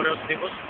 Pobres tipos.